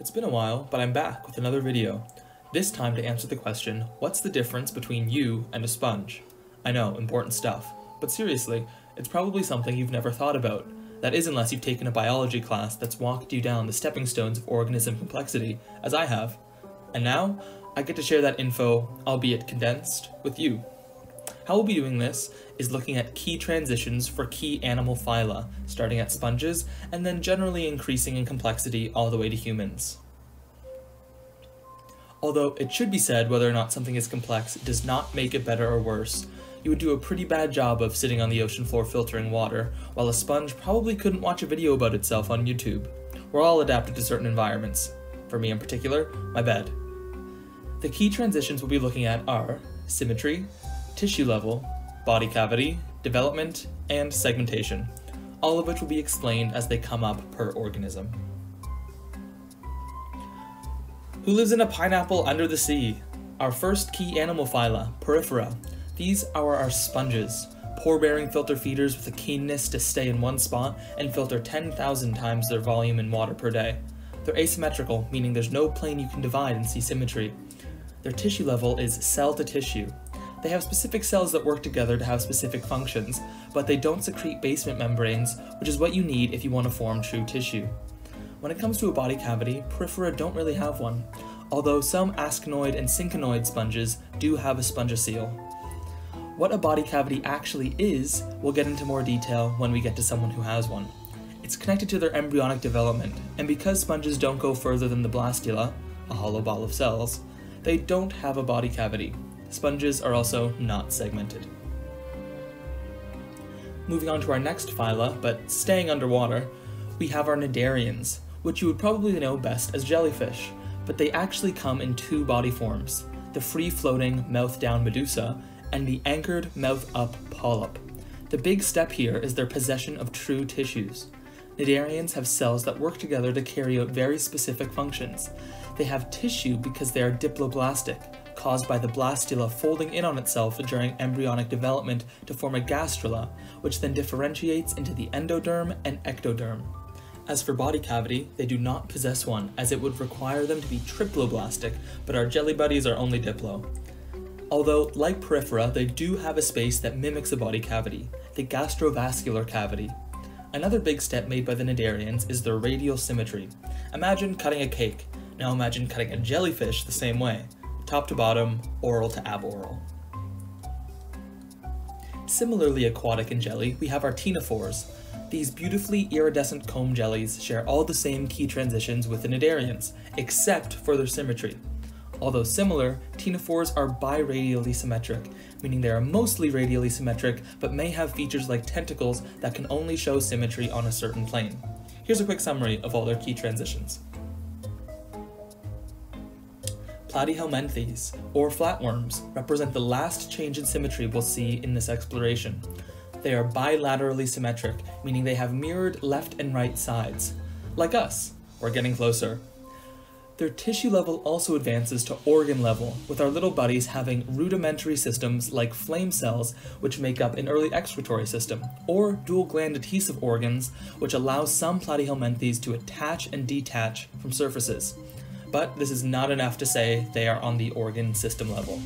It's been a while, but I'm back with another video. This time to answer the question, what's the difference between you and a sponge? I know, important stuff, but seriously, it's probably something you've never thought about. That is unless you've taken a biology class that's walked you down the stepping stones of organism complexity, as I have. And now, I get to share that info, albeit condensed, with you. How we'll be doing this is looking at key transitions for key animal phyla, starting at sponges, and then generally increasing in complexity all the way to humans. Although it should be said whether or not something is complex does not make it better or worse. You would do a pretty bad job of sitting on the ocean floor filtering water, while a sponge probably couldn't watch a video about itself on YouTube. We're all adapted to certain environments. For me in particular, my bed. The key transitions we'll be looking at are symmetry, tissue level, body cavity, development, and segmentation, all of which will be explained as they come up per organism. Who lives in a pineapple under the sea? Our first key animal phyla, Porifera. These are our sponges, pore-bearing filter feeders with a keenness to stay in one spot and filter 10,000 times their volume in water per day. They're asymmetrical, meaning there's no plane you can divide and see symmetry. Their tissue level is cell to tissue, they have specific cells that work together to have specific functions, but they don't secrete basement membranes, which is what you need if you want to form true tissue. When it comes to a body cavity, porifera don't really have one, although some asconoid and syconoid sponges do have a spongocoel. What a body cavity actually is, we'll get into more detail when we get to someone who has one. It's connected to their embryonic development, and because sponges don't go further than the blastula, a hollow ball of cells, they don't have a body cavity, Sponges are also not segmented. Moving on to our next phyla, but staying underwater, we have our cnidarians, which you would probably know best as jellyfish, but they actually come in two body forms, the free-floating mouth-down medusa and the anchored mouth-up polyp. The big step here is their possession of true tissues. Cnidarians have cells that work together to carry out very specific functions. They have tissue because they are diploblastic, caused by the blastula folding in on itself during embryonic development to form a gastrula, which then differentiates into the endoderm and ectoderm. As for body cavity, they do not possess one, as it would require them to be triploblastic, but our jelly buddies are only diplo. Although, like porifera, they do have a space that mimics a body cavity, the gastrovascular cavity. Another big step made by the cnidarians is their radial symmetry. Imagine cutting a cake. Now imagine cutting a jellyfish the same way top to bottom, oral to aboral. Similarly aquatic in jelly, we have our ctenophores. These beautifully iridescent comb jellies share all the same key transitions with the cnidarians, except for their symmetry. Although similar, ctenophores are biradially symmetric, meaning they are mostly radially symmetric, but may have features like tentacles that can only show symmetry on a certain plane. Here's a quick summary of all their key transitions. Platyhelminthes, or flatworms, represent the last change in symmetry we'll see in this exploration. They are bilaterally symmetric, meaning they have mirrored left and right sides. Like us, we're getting closer. Their tissue level also advances to organ level, with our little buddies having rudimentary systems like flame cells, which make up an early excretory system, or dual gland adhesive organs, which allow some platyhelminthes to attach and detach from surfaces but this is not enough to say they are on the organ system level.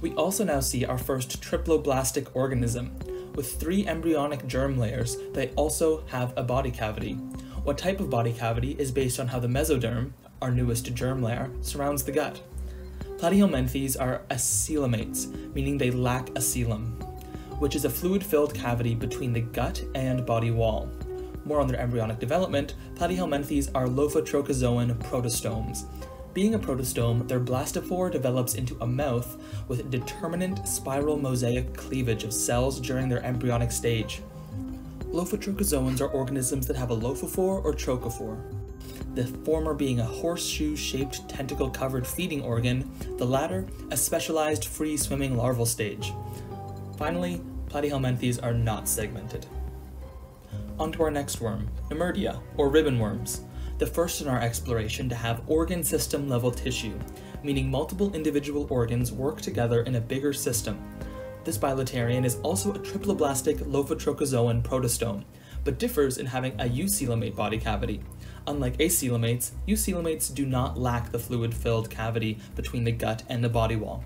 We also now see our first triploblastic organism. With three embryonic germ layers, they also have a body cavity. What type of body cavity is based on how the mesoderm, our newest germ layer, surrounds the gut. Platyhelminthes are acoelomates, meaning they lack a coelom, which is a fluid-filled cavity between the gut and body wall. More on their embryonic development, platyhelminthes are Lophotrochozoan protostomes. Being a protostome, their blastopore develops into a mouth with determinate spiral mosaic cleavage of cells during their embryonic stage. Lophotrochozoans are organisms that have a lophophore or trochophore, the former being a horseshoe-shaped tentacle-covered feeding organ, the latter a specialized free-swimming larval stage. Finally, platyhelminthes are not segmented. On to our next worm, Nemertea, or ribbon worms, the first in our exploration to have organ system level tissue, meaning multiple individual organs work together in a bigger system. This bilaterian is also a triploblastic Lophotrochozoan protostome, but differs in having a eucoelomate body cavity, Unlike acoelomates, eucoelomates do not lack the fluid-filled cavity between the gut and the body wall.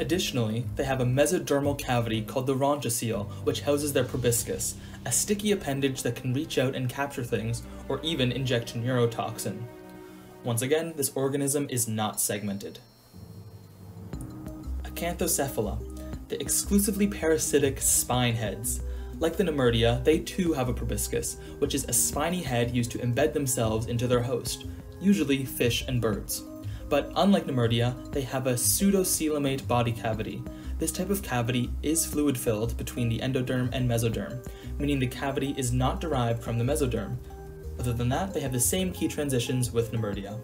Additionally, they have a mesodermal cavity called the rhynchocoel, which houses their proboscis, a sticky appendage that can reach out and capture things, or even inject neurotoxin. Once again, this organism is not segmented. Acanthocephala, the exclusively parasitic spine heads. Like the Nemertea, they too have a proboscis, which is a spiny head used to embed themselves into their host, usually fish and birds. But unlike Nemertea, they have a pseudocoelomate body cavity. This type of cavity is fluid filled between the endoderm and mesoderm, meaning the cavity is not derived from the mesoderm. Other than that, they have the same key transitions with Nemertea.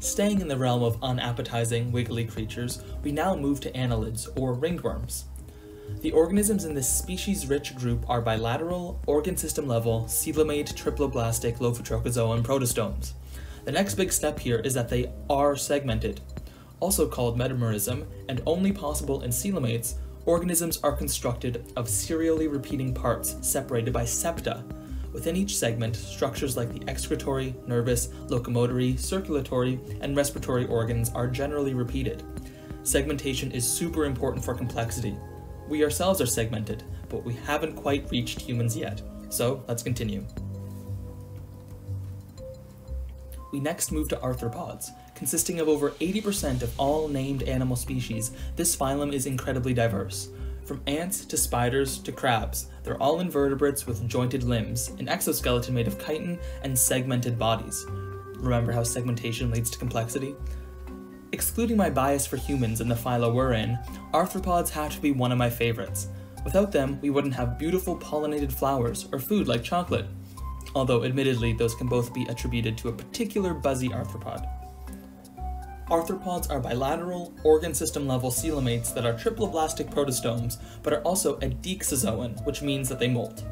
Staying in the realm of unappetizing, wiggly creatures, we now move to annelids, or ringworms. The organisms in this species-rich group are bilateral, organ system level, coelomate, triploblastic, lophotrochozoan protostomes. The next big step here is that they are segmented. Also called metamerism, and only possible in coelomates, organisms are constructed of serially repeating parts separated by septa. Within each segment, structures like the excretory, nervous, locomotory, circulatory, and respiratory organs are generally repeated. Segmentation is super important for complexity, we ourselves are segmented, but we haven't quite reached humans yet. So let's continue. We next move to arthropods. Consisting of over 80% of all named animal species, this phylum is incredibly diverse. From ants to spiders to crabs, they're all invertebrates with jointed limbs, an exoskeleton made of chitin, and segmented bodies. Remember how segmentation leads to complexity? Excluding my bias for humans and the phyla we're in, arthropods have to be one of my favorites. Without them, we wouldn't have beautiful pollinated flowers or food like chocolate. Although, admittedly, those can both be attributed to a particular buzzy arthropod. Arthropods are bilateral, organ system level coelomates that are triploblastic protostomes, but are also a ecdysozoan, which means that they molt.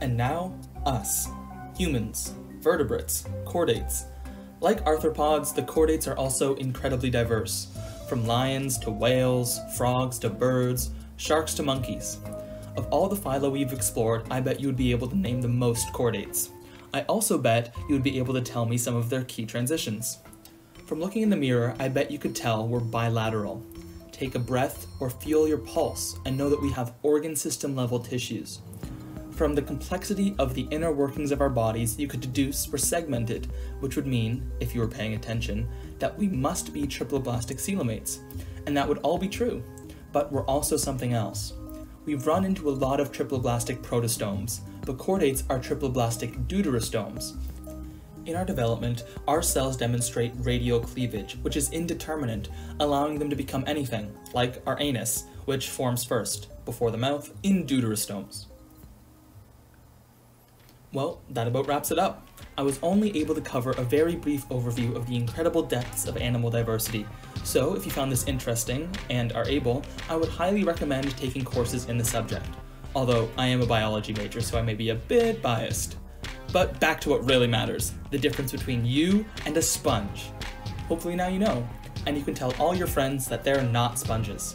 And now, us. Humans, vertebrates, chordates, like arthropods, the chordates are also incredibly diverse, from lions to whales, frogs to birds, sharks to monkeys. Of all the phyla we've explored, I bet you would be able to name the most chordates. I also bet you would be able to tell me some of their key transitions. From looking in the mirror, I bet you could tell we're bilateral. Take a breath or feel your pulse and know that we have organ system level tissues. From the complexity of the inner workings of our bodies, you could deduce we're segmented, which would mean, if you were paying attention, that we must be triploblastic coelomates. And that would all be true, but we're also something else. We've run into a lot of triploblastic protostomes, but chordates are triploblastic deuterostomes. In our development, our cells demonstrate radial cleavage, which is indeterminate, allowing them to become anything, like our anus, which forms first, before the mouth, in deuterostomes. Well, that about wraps it up. I was only able to cover a very brief overview of the incredible depths of animal diversity, so if you found this interesting and are able, I would highly recommend taking courses in the subject. Although I am a biology major, so I may be a bit biased. But back to what really matters the difference between you and a sponge. Hopefully, now you know, and you can tell all your friends that they're not sponges.